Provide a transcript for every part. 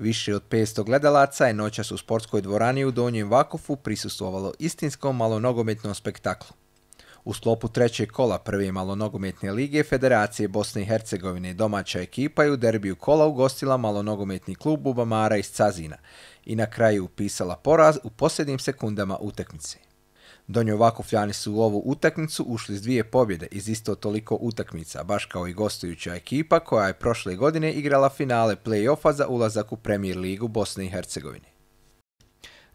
Više od 500 gledalaca je noćas u sportskoj dvorani u Donjem Vakofu prisustovalo istinskom malonogometnom spektaklu. U sklopu trećeg kola prve malonogometne lige Federacije Bosne i Hercegovine domaća ekipa je u derbiju kola ugostila malonogometni klub Bubamara iz Cazina i na kraju upisala poraz u posljednjim sekundama utakmice. Donjo Vakufljani su u ovu utakmicu ušli s dvije pobjede iz isto toliko utakmica, baš kao i gostujuća ekipa koja je prošle godine igrala finale play-offa za ulazak u Premier ligu Bosne i Hercegovine.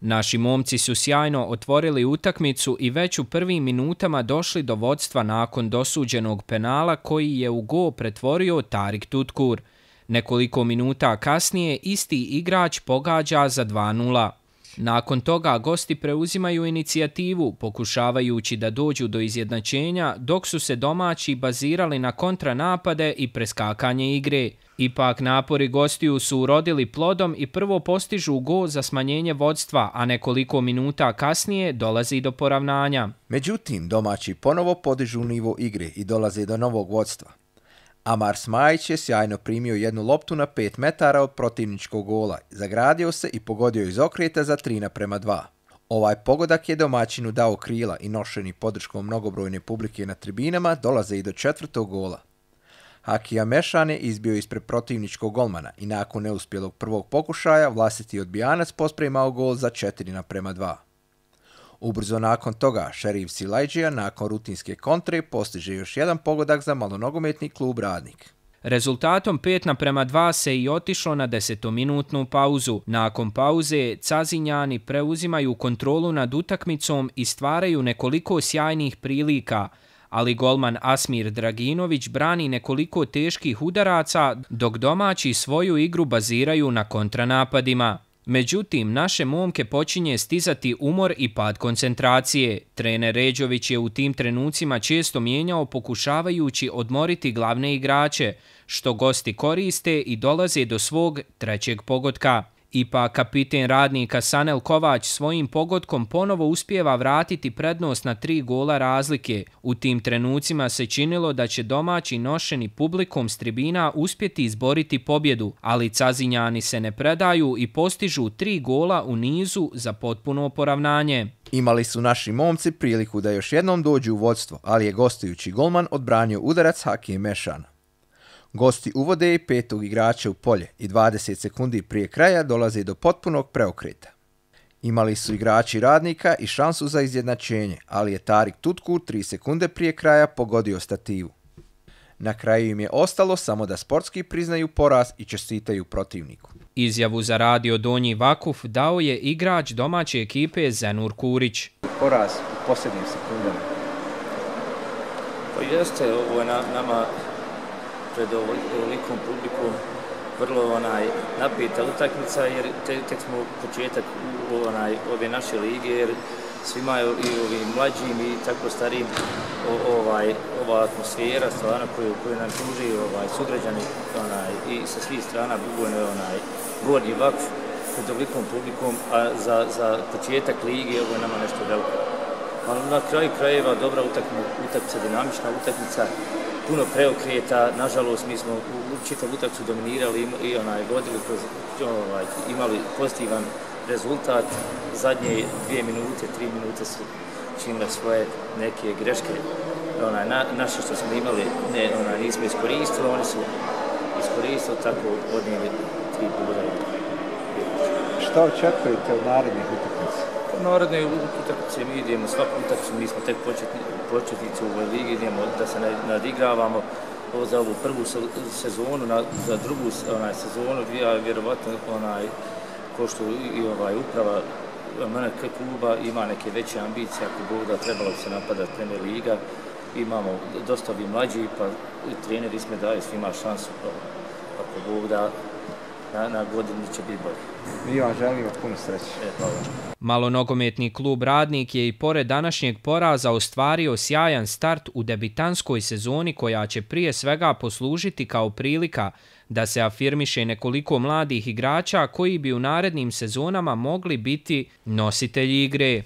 Naši momci su sjajno otvorili utakmicu i već u prvim minutama došli do vodstva nakon dosuđenog penala koji je u go pretvorio Tarik Tutkur. Nekoliko minuta kasnije isti igrač pogađa za 2-0. Nakon toga gosti preuzimaju inicijativu, pokušavajući da dođu do izjednačenja, dok su se domaći bazirali na kontranapade i preskakanje igre. Ipak napori gostiju su urodili plodom i prvo postižu go za smanjenje vodstva, a nekoliko minuta kasnije dolazi do poravnanja. Međutim, domaći ponovo podižu nivo igre i dolaze do novog vodstva. Amar Smajić je sjajno primio jednu loptu na 5 metara od protivničkog gola, zagradio se i pogodio iz okreta za 3 naprema 2. Ovaj pogodak je domaćinu dao krila i nošeni podrškom mnogobrojne publike na tribinama dolaze i do četvrtog gola. Hakija Mešan je izbio ispred protivničkog golmana i nakon neuspjelog prvog pokušaja vlastiti odbijanac pospremao gol za 4 naprema 2. Ubrzo nakon toga, šerif Silajđija nakon rutinske kontre postiže još jedan pogodak za malonogometni klub Radnik. Rezultatom 5 naprema 2 se i otišlo na desetominutnu pauzu. Nakon pauze, Cazinjani preuzimaju kontrolu nad utakmicom i stvaraju nekoliko sjajnih prilika, ali golman Asmir Draginović brani nekoliko teških udaraca, dok domaći svoju igru baziraju na kontranapadima. Međutim, naše momke počinje stizati umor i pad koncentracije. Trener Ređović je u tim trenucima često mijenjao pokušavajući odmoriti glavne igrače, što gosti koriste i dolaze do svog trećeg pogotka. Ipa kapiten radnika Sanel Kovač svojim pogodkom ponovo uspjeva vratiti prednost na tri gola razlike. U tim trenucima se činilo da će domaći nošeni publikom s tribina uspjeti izboriti pobjedu, ali Cazinjani se ne predaju i postižu tri gola u nizu za potpuno poravnanje. Imali su naši momci priliku da još jednom dođu u vodstvo, ali je gostujući golman odbranio udarac Hakije Mešana. Gosti uvode i petog igrača u polje i 20 sekundi prije kraja dolaze do potpunog preokreta. Imali su igrači radnika i šansu za izjednačenje, ali je Tarik Tutkur 3 sekunde prije kraja pogodio stativu. Na kraju im je ostalo samo da sportski priznaju poraz i čestitaju protivniku. Izjavu za radio Donji Vakuf dao je igrač domaće ekipe Zenur Kurić. Poraz u posljednjim sekundama. Pa jeste, ovo je na, nama pred ovolikom publikom vrlo onaj napita utakmica jer te, tek smo početak u onaj ove naše lige jer svima i ovim mlađim i tako starim o, ovaj ova atmosfera stvarno koju koju nam pruži ovaj sugrađani onaj i sa svih strana Bugojno je onaj gornji vakf pred ovolikom publikom a za, za početak lige ovo je nama nešto veliko. Ali na kraju krajeva dobra utakmica, utakmica dinamična utakmica puno preokreta, nažalost mi smo u čitav utakcu dominirali i onaj vodili kroz ovaj, imali pozitivan rezultat. Zadnje dvije minute, tri minute su činile svoje neke greške. Onaj, na, naše što smo imali, ne, onaj, nismo iskoristili, oni su iskoristili, tako odnijeli tri bude. Šta očekujete od narednih utakmica? Narodne utakmice mi idemo svaku utakmicu, mi smo tek početni, početnici u ovoj ligi, idemo da se nadigravamo ovo za ovu prvu sezonu, na, za drugu onaj, sezonu, ja vjerovatno onaj, ko što i ovaj uprava MNK kluba ima neke veće ambicije, ako Bog da trebalo se napadati Premier Liga, imamo dosta bi mlađi, pa treneri sme daju svima šansu, pa, ako Bog da na, na godini će biti bolje. Mi vam želimo puno sreće. E, hvala. Malonogometni klub Radnik je i pored današnjeg poraza ostvario sjajan start u debitanskoj sezoni koja će prije svega poslužiti kao prilika da se afirmiše nekoliko mladih igrača koji bi u narednim sezonama mogli biti nositelji igre.